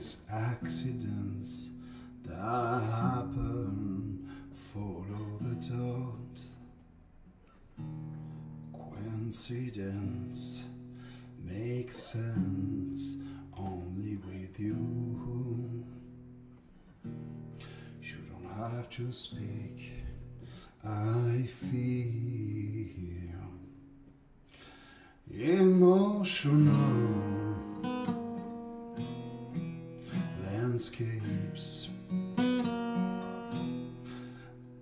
these accidents that happen follow the dots. Coincidence makes sense only with you. You don't have to speak. I feel emotional landscapes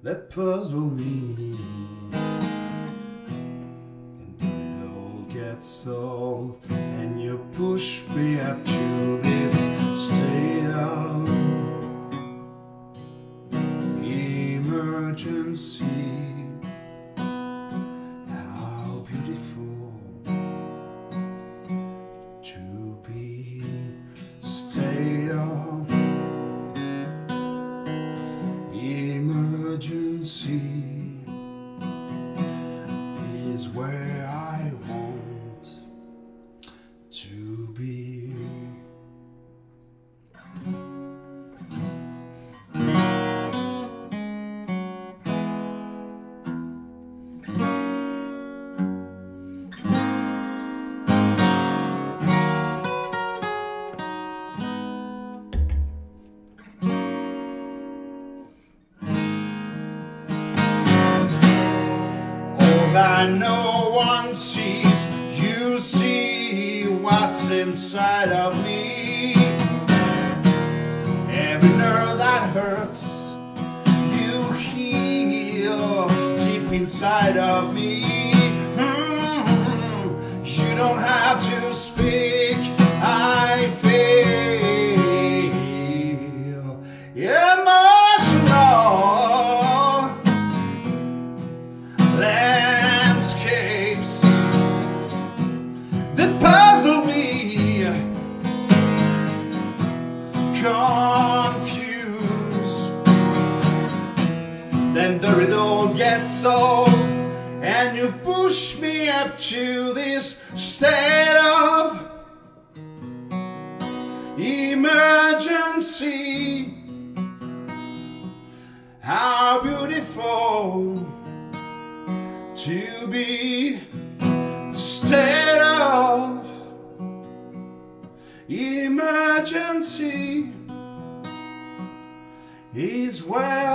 that puzzle me. And it all gets solved, and you push me that no one sees, you see what's inside of me. Every nerve that hurts, you heal deep inside of me. Mhm. You don't have to speak, I feel emotional Then the riddle gets solved, and you push me up to this state of emergency. How beautiful to be state of emergency is where